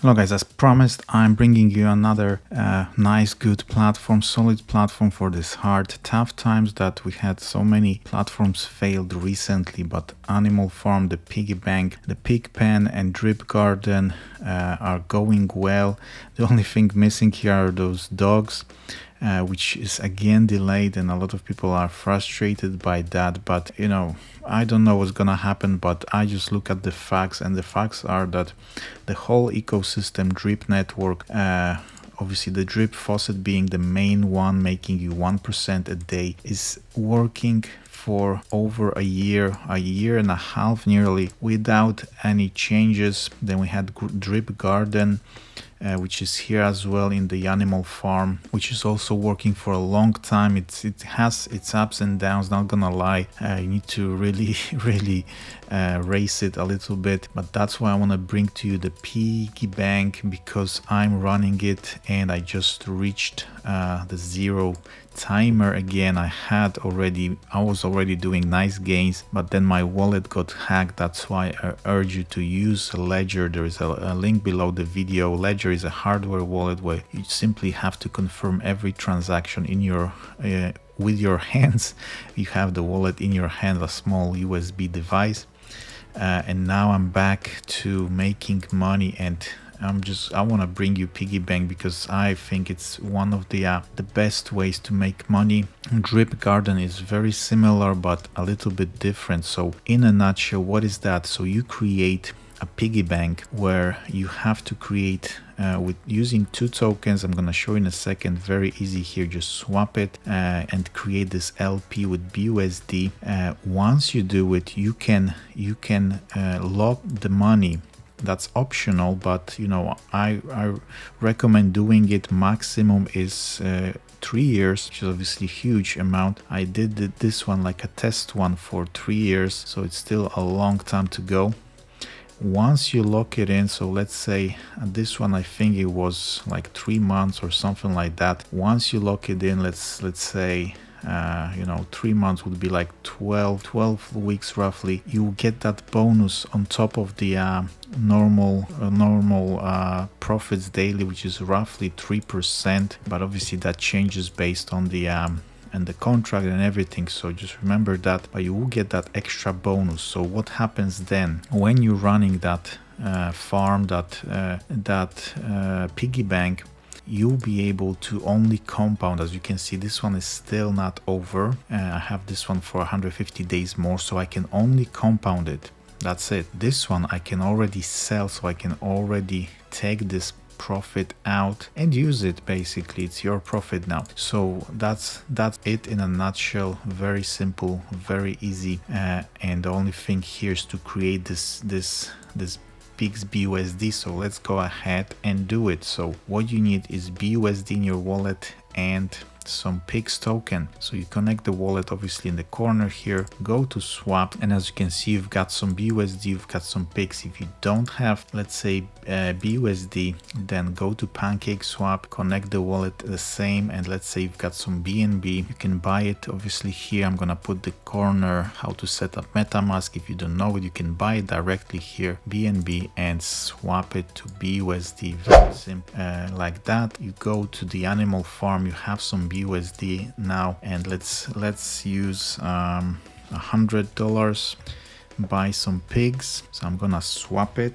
Hello guys, as promised, I'm bringing you another uh, nice, good platform, solid platform for this hard, tough times that we had. So many platforms failed recently, but Animal Farm, the Piggy Bank, the Pig Pen and Drip Garden uh, are going well. The only thing missing here are those dogs uh, which is again delayed and a lot of people are frustrated by that. But you know i don't know what's gonna happen but i just look at the facts and the facts are that the whole ecosystem drip network uh, obviously the drip faucet being the main one making you 1% a day is working for over a year, a year and a half nearly without any changes. Then we had Drip Garden uh, which is here as well in the animal farm which is also working for a long time. It's it has its ups and downs not gonna lie. Uh, you need to really really uh, race it a little bit. But that's why I want to bring to you the piggy bank because I'm running it and I just reached uh, the zero timer again I had already I was already doing nice gains but then my wallet got hacked. That's why I urge you to use Ledger. There is a, a link below the video. Ledger is a hardware wallet where you simply have to confirm every transaction in your uh, with your hands. You have the wallet in your hand a small USB device. Uh, and now I'm back to making money and I'm just I want to bring you piggy bank because I think it's one of the uh, the best ways to make money. Drip garden is very similar but a little bit different. So in a nutshell, what is that? So you create a piggy bank where you have to create uh, with using two tokens i'm gonna show in a second very easy here just swap it uh, and create this lp with busd uh, once you do it you can you can uh, lock the money that's optional but you know i i recommend doing it maximum is uh, three years which is obviously huge amount. I did this one like a test one for three years so it's still a long time to go. Once you lock it in so let's say uh, this one i think it was like three months or something like that. Once you lock it in let's let's say uh, you know three months would be like 12 12 weeks roughly. You get that bonus on top of the uh, normal uh, normal uh, profits daily which is roughly 3% but obviously that changes based on the um, and the contract and everything. So just remember that but you will get that extra bonus. So what happens then? When you're running that uh, farm that uh, that uh, piggy bank you'll be able to only compound as you can see this one is still not over. Uh, I have this one for 150 days more so I can only compound it. That's it. This one I can already sell so I can already take this profit out and use it basically. It's your profit now. So that's that's it in a nutshell. Very simple very easy uh, and the only thing here is to create this this this Pigs BUSD. So let's go ahead and do it. So what you need is BUSD in your wallet and some Pigs token. So you connect the wallet obviously in the corner here, go to swap and as you can see you've got some BUSD, you've got some Pigs. If you don't have let's say uh, BUSD then go to Pancake Swap, connect the wallet the same and let's say you've got some BNB, you can buy it obviously here I'm gonna put the corner how to set up MetaMask. If you don't know it you can buy it directly here BNB and swap it to BUSD very simple uh, like that. You go to the animal farm, you have some BUSD USD now and let's let's use um, a hundred dollars buy some pigs. So I'm gonna swap it.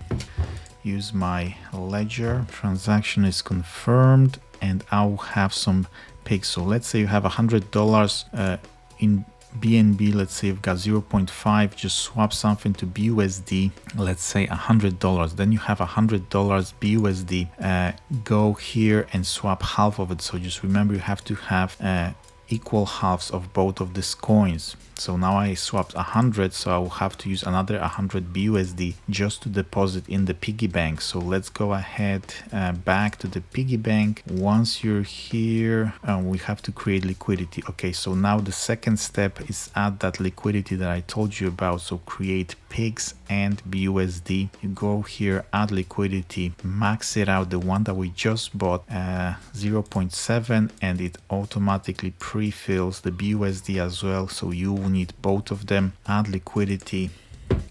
Use my ledger. Transaction is confirmed and I'll have some pigs. So let's say you have a hundred dollars uh, in BNB, let's say you've got 0.5, just swap something to BUSD, let's say $100. Then you have $100 BUSD. Uh, go here and swap half of it. So just remember you have to have uh, equal halves of both of these coins. So now I swapped 100, so I will have to use another 100 BUSD just to deposit in the piggy bank. So let's go ahead uh, back to the piggy bank. Once you're here, uh, we have to create liquidity. Okay, so now the second step is add that liquidity that I told you about. So create pigs and BUSD. You go here, add liquidity, max it out, the one that we just bought, uh, 0.7, and it automatically pre-fills the BUSD as well. So you will need both of them, add liquidity,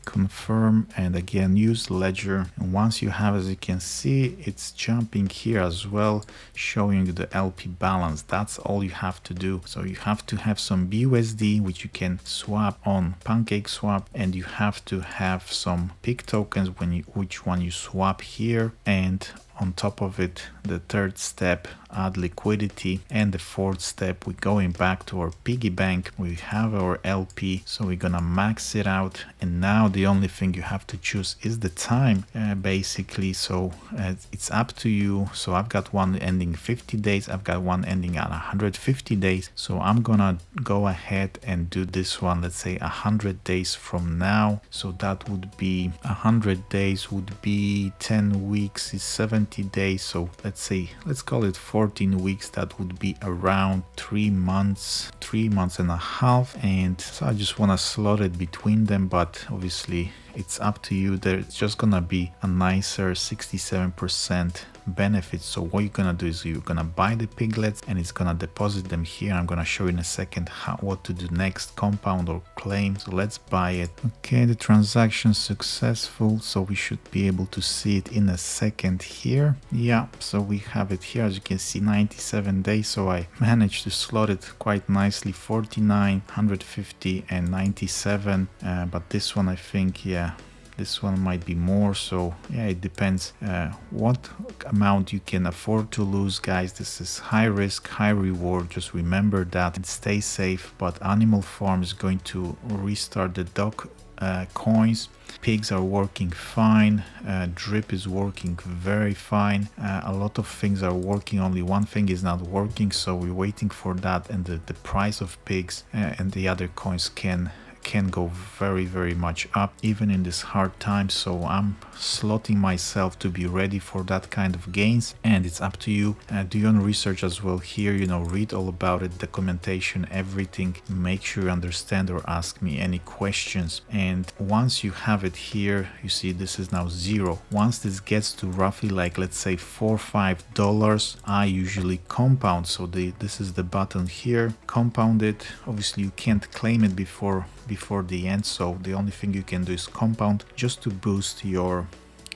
confirm and again use ledger. And once you have as you can see it's jumping here as well showing the LP balance. That's all you have to do. So you have to have some BUSD which you can swap on pancake swap and you have to have some pig tokens when you which one you swap here and on top of it the third step add liquidity. And the fourth step we're going back to our piggy bank. We have our lp so we're gonna max it out. And now the only thing you have to choose is the time uh, basically. So uh, it's up to you. So i've got one ending 50 days. I've got one ending at 150 days. So i'm gonna go ahead and do this one let's say 100 days from now. So that would be 100 days would be 10 weeks is 70 days so let's say let's call it 14 weeks. That would be around three months three months and a half. And so i just want to slot it between them but obviously it's up to you. There's just gonna be a nicer 67 percent benefit so what you're gonna do is you're gonna buy the piglets and it's gonna deposit them here. I'm gonna show you in a second how what to do next compound or claim. So let's buy it. Okay the transaction successful. So we should be able to see it in a second here. Yeah so we have it here. As you can see 97 days. So i managed to slot it quite nicely 49 150 and 97 uh, but this one i think yeah this one might be more so yeah it depends uh, what amount you can afford to lose. Guys this is high risk high reward. Just remember that and stay safe but animal farm is going to restart the dog uh, coins. Pigs are working fine uh, drip is working very fine. Uh, a lot of things are working only one thing is not working so we're waiting for that and the, the price of pigs uh, and the other coins can can go very very much up even in this hard time so i'm slotting myself to be ready for that kind of gains and it's up to you. Uh, do your own research as well here you know read all about it documentation everything. Make sure you understand or ask me any questions. And once you have it here you see this is now zero. Once this gets to roughly like let's say four five dollars i usually compound. So the this is the button here. Compound it. Obviously you can't claim it before before the end so the only thing you can do is compound just to boost your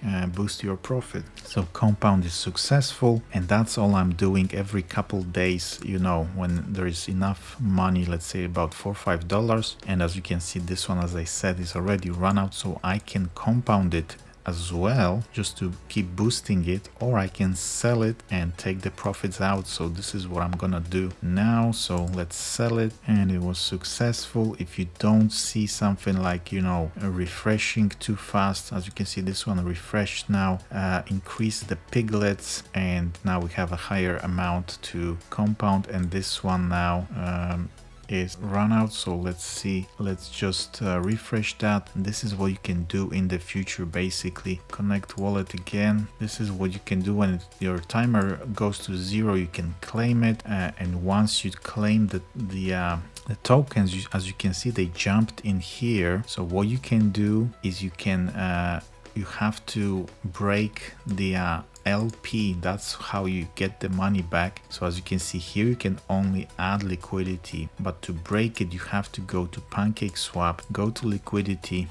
uh, boost your profit. So compound is successful and that's all i'm doing every couple days you know when there is enough money let's say about four five dollars. And as you can see this one as i said is already run out so i can compound it as well just to keep boosting it or I can sell it and take the profits out. So this is what I'm gonna do now. So let's sell it and it was successful. If you don't see something like you know refreshing too fast as you can see this one refreshed now uh, increase the piglets and now we have a higher amount to compound. And this one now um, is run out so let's see. Let's just uh, refresh that. This is what you can do in the future basically. Connect wallet again. This is what you can do when your timer goes to zero. You can claim it uh, and once you claim the the uh, the tokens as you can see they jumped in here. So what you can do is you can uh, you have to break the uh, LP that's how you get the money back. So as you can see here you can only add liquidity. But to break it you have to go to pancake swap go to liquidity.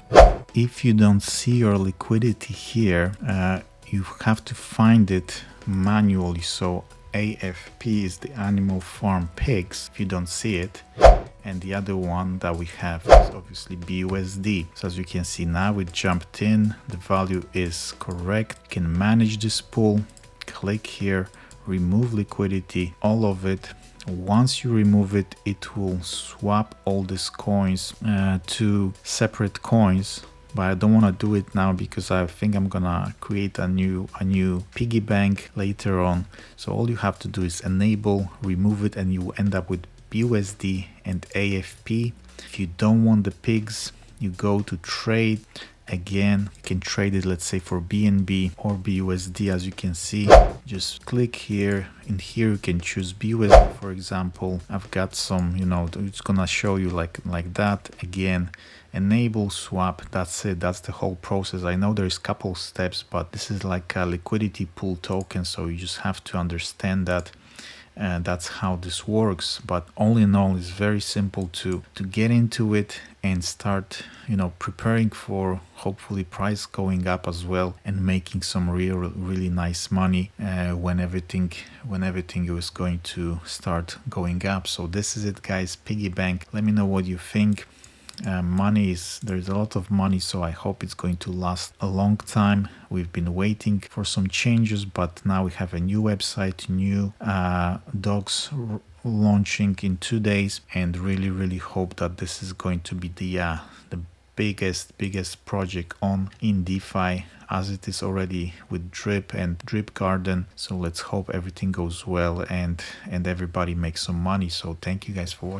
If you don't see your liquidity here uh, you have to find it manually. So AFP is the animal farm pigs. If you don't see it and the other one that we have is obviously BUSD. So as you can see now we jumped in, the value is correct. Can manage this pool, click here, remove liquidity, all of it. Once you remove it, it will swap all these coins uh, to separate coins but I don't want to do it now because I think I'm gonna create a new a new piggy bank later on so all you have to do is enable remove it and you end up with BUSD and AFP. If you don't want the pigs, you go to trade. Again, you can trade it, let's say for BNB or BUSD, as you can see. Just click here. In here, you can choose BUSD, for example. I've got some, you know, it's gonna show you like like that. Again, enable swap. That's it. That's the whole process. I know there's couple steps, but this is like a liquidity pool token, so you just have to understand that uh, that's how this works. But all in all it's very simple to to get into it and start you know preparing for hopefully price going up as well and making some real really nice money uh, when everything when everything is going to start going up. So this is it guys. Piggy bank. Let me know what you think uh, money is there's a lot of money so i hope it's going to last a long time. We've been waiting for some changes but now we have a new website new uh, launching in two days and really really hope that this is going to be the uh, the biggest biggest project on in defi as it is already with drip and drip garden. So let's hope everything goes well and and everybody makes some money. So thank you guys for watching